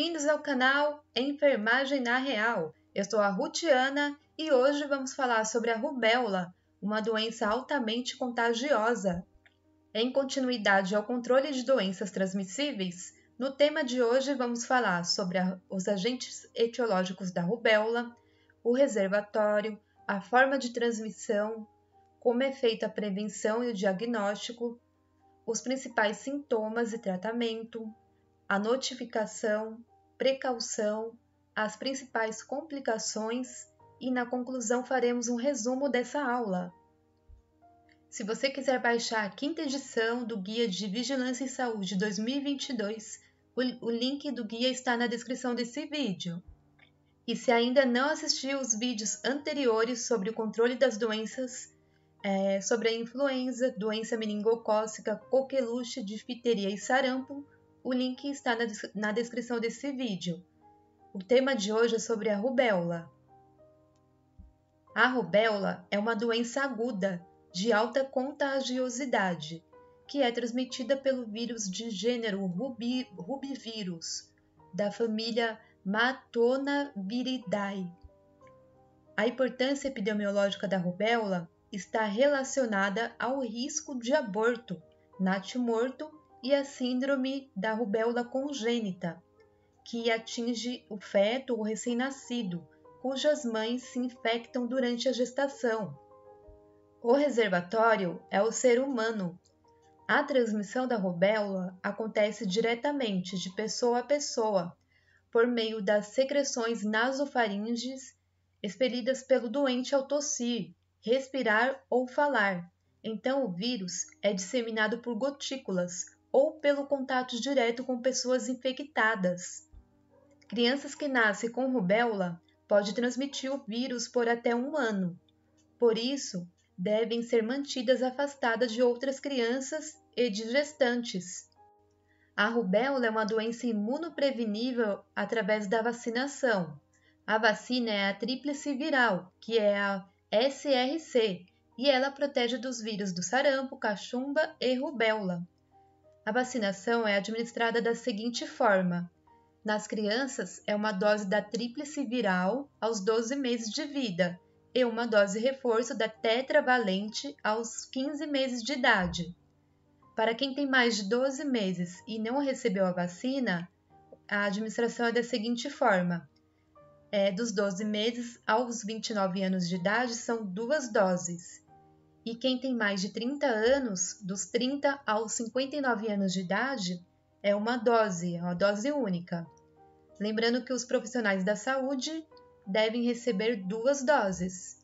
Bem-vindos ao canal Enfermagem na Real. Eu sou a Rutiana e hoje vamos falar sobre a rubéola, uma doença altamente contagiosa. Em continuidade ao controle de doenças transmissíveis, no tema de hoje vamos falar sobre a, os agentes etiológicos da rubéola, o reservatório, a forma de transmissão, como é feita a prevenção e o diagnóstico, os principais sintomas e tratamento, a notificação, precaução, as principais complicações e na conclusão faremos um resumo dessa aula. Se você quiser baixar a quinta edição do Guia de Vigilância em Saúde 2022, o, link do guia está na descrição desse vídeo. E se ainda não assistiu os vídeos anteriores sobre o controle das doenças, é, sobre a influenza, doença meningocócica, coqueluche, difteria e sarampo, o link está na, descrição desse vídeo. O tema de hoje é sobre a rubéola. A rubéola é uma doença aguda de alta contagiosidade que é transmitida pelo vírus de gênero rubi, rubivírus da família Matonaviridae. A importância epidemiológica da rubéola está relacionada ao risco de aborto, natimorto e a síndrome da rubéola congênita, que atinge o feto ou recém-nascido, cujas mães se infectam durante a gestação. O reservatório é o ser humano. A transmissão da rubéola acontece diretamente de pessoa a pessoa, por meio das secreções nasofaríngeas expelidas pelo doente ao tossir, respirar ou falar. Então, o vírus é disseminado por gotículas ou pelo contato direto com pessoas infectadas. Crianças que nascem com rubéola podem transmitir o vírus por até um ano. Por isso, devem ser mantidas afastadas de outras crianças e de gestantes. A rubéola é uma doença imunoprevenível através da vacinação. A vacina é a tríplice viral, que é a SRC, e ela protege dos vírus do sarampo, cachumba e rubéola. A vacinação é administrada da seguinte forma: nas crianças, é uma dose da tríplice viral aos 12 meses de vida e uma dose reforço da tetravalente aos 15 meses de idade. Para quem tem mais de 12 meses e não recebeu a vacina, a administração é da seguinte forma: é, dos 12 meses aos 29 anos de idade são duas doses. E quem tem mais de 30 anos, dos 30 aos 59 anos de idade, é uma dose, é uma dose única. Lembrando que os profissionais da saúde devem receber duas doses.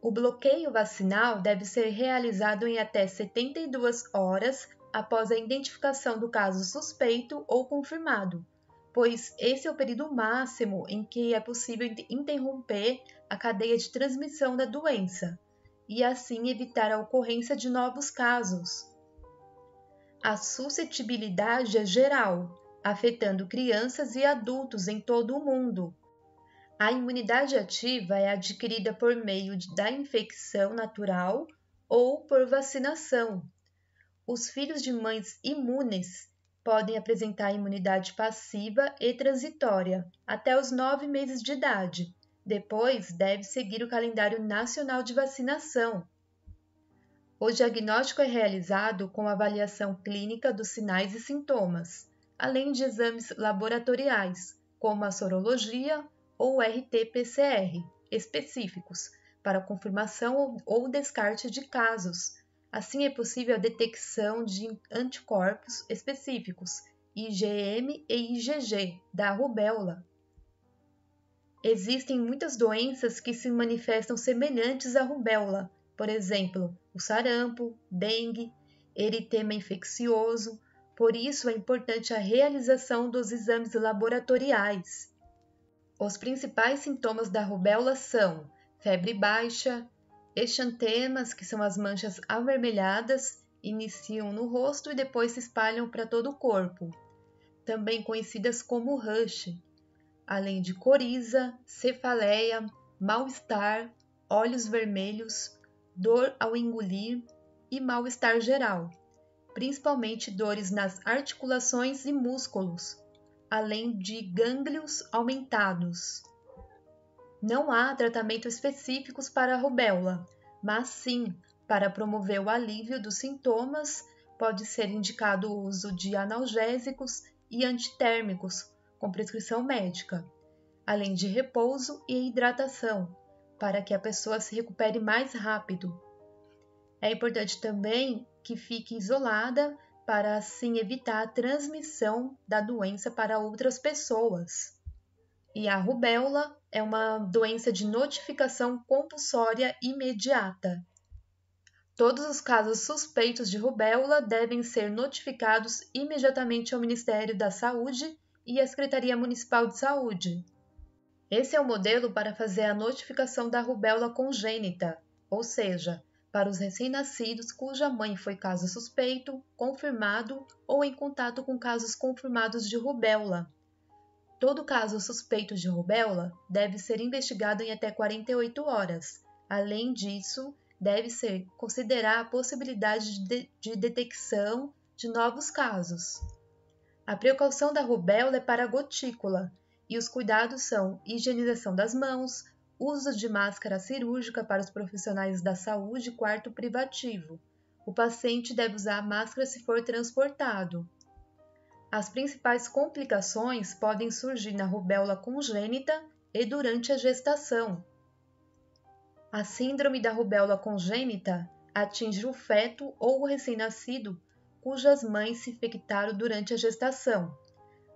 O bloqueio vacinal deve ser realizado em até 72 horas após a identificação do caso suspeito ou confirmado, pois esse é o período máximo em que é possível interromper a cadeia de transmissão da doença e assim evitar a ocorrência de novos casos. A suscetibilidade é geral, afetando crianças e adultos em todo o mundo. A imunidade ativa é adquirida por meio da infecção natural ou por vacinação. Os filhos de mães imunes podem apresentar imunidade passiva e transitória até os nove meses de idade. Depois, deve seguir o calendário nacional de vacinação. O diagnóstico é realizado com avaliação clínica dos sinais e sintomas, além de exames laboratoriais, como a sorologia ou RT-PCR, específicos, para confirmação ou descarte de casos, Assim, é possível a detecção de anticorpos específicos, IgM e IgG, da rubéola. Existem muitas doenças que se manifestam semelhantes à rubéola, por exemplo, o sarampo, dengue, eritema infeccioso, por isso é importante a realização dos exames laboratoriais. Os principais sintomas da rubéola são febre baixa, Exantemas, que são as manchas avermelhadas, iniciam no rosto e depois se espalham para todo o corpo, também conhecidas como rush, além de coriza, cefaleia, mal-estar, olhos vermelhos, dor ao engolir e mal-estar geral, principalmente dores nas articulações e músculos. além de gânglios aumentados. Não há tratamento específicos para a rubéola, mas sim, para promover o alívio dos sintomas, pode ser indicado o uso de analgésicos e antitérmicos com prescrição médica, além de repouso e hidratação, para que a pessoa se recupere mais rápido. É importante também que fique isolada para assim evitar a transmissão da doença para outras pessoas. E a rubéola é uma doença de notificação compulsória imediata. Todos os casos suspeitos de rubéola devem ser notificados imediatamente ao Ministério da Saúde e à Secretaria Municipal de Saúde. Esse é o modelo para fazer a notificação da rubéola congênita, ou seja, para os recém-nascidos cuja mãe foi caso suspeito, confirmado ou em contato com casos confirmados de rubéola. Todo caso suspeito de rubéola deve ser investigado em até 48 horas. Além disso, deve ser considerar a possibilidade de, de detecção de novos casos. A precaução da rubéola é para a gotícula, e os cuidados são higienização das mãos, uso de máscara cirúrgica para os profissionais da saúde e quarto privativo. O paciente deve usar máscara se for transportado. As principais complicações podem surgir na rubéola congênita e durante a gestação. A síndrome da rubéola congênita atinge o feto ou o recém-nascido cujas mães se infectaram durante a gestação.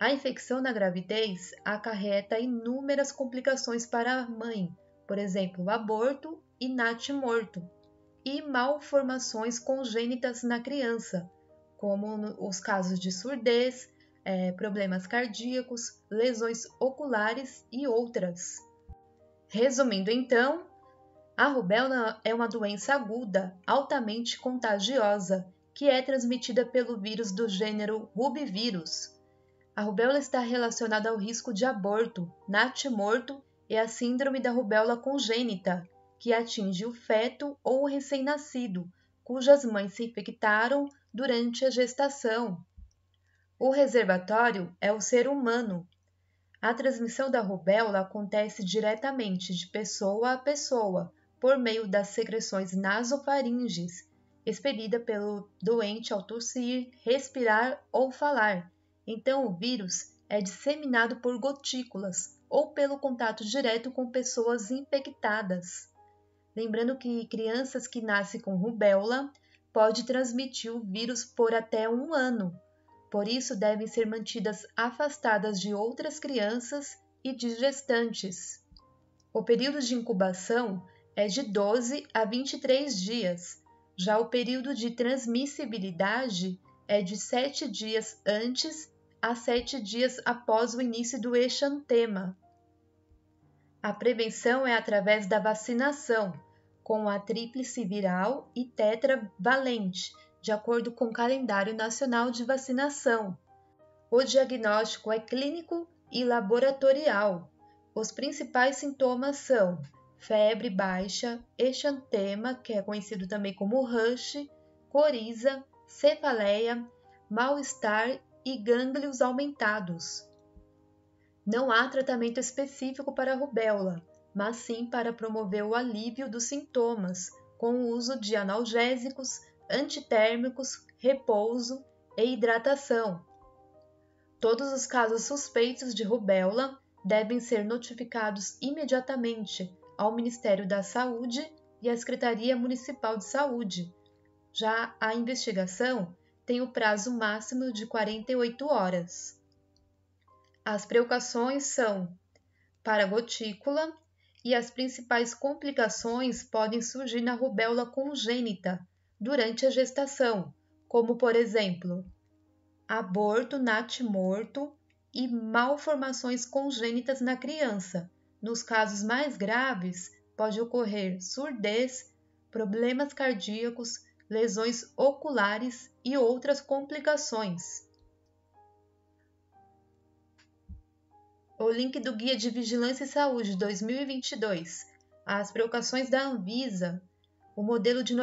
A infecção na gravidez acarreta inúmeras complicações para a mãe, por exemplo, aborto e natimorto, e malformações congênitas na criança, como os casos de surdez, é, problemas cardíacos, lesões oculares e outras. Resumindo então, a rubéola é uma doença aguda, altamente contagiosa, que é transmitida pelo vírus do gênero rubivírus, a rubéola está relacionada ao risco de aborto, natimorto e à síndrome da rubéola congênita, que atinge o feto ou o recém-nascido, cujas mães se infectaram durante a gestação. O reservatório é o ser humano. A transmissão da rubéola acontece diretamente de pessoa a pessoa, por meio das secreções nasofaringes, expelida pelo doente ao tossir, respirar ou falar, então, o vírus é disseminado por gotículas ou pelo contato direto com pessoas infectadas. Lembrando que crianças que nascem com rubéola pode transmitir o vírus por até um ano. Por isso, devem ser mantidas afastadas de outras crianças e de gestantes. O período de incubação é de 12 a 23 dias. Já o período de transmissibilidade é de 7 dias antes a sete dias após o início do exantema. A prevenção é através da vacinação, com a tríplice viral e tetravalente, de acordo com o calendário nacional de vacinação. O diagnóstico é clínico e laboratorial. Os principais sintomas são febre baixa, exantema, que é conhecido também como rush, coriza, cefaleia, mal-estar e gânglios aumentados. Não há tratamento específico para a rubéola, mas sim para promover o alívio dos sintomas, com o uso de analgésicos, antitérmicos, repouso e hidratação. Todos os casos suspeitos de rubéola devem ser notificados imediatamente ao Ministério da Saúde e à Secretaria Municipal de Saúde. Já a investigação tem o prazo máximo de 48 horas. As precauções são para gotícula e as principais complicações podem surgir na rubéola congênita durante a gestação, como por exemplo, aborto natimorto e malformações congênitas na criança. Nos casos mais graves, pode ocorrer surdez, problemas cardíacos, lesões oculares e outras complicações. O link do Guia de Vigilância e Saúde 2022, as precauções da Anvisa, o modelo de,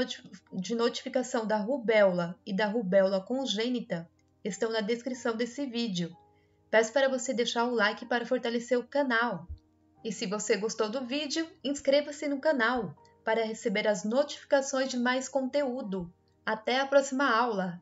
de notificação da rubéola e da rubéola congênita estão na descrição desse vídeo. Peço para você deixar o like para fortalecer o canal. E se você gostou do vídeo, inscreva-se no canal para receber as notificações de mais conteúdo. Até a próxima aula!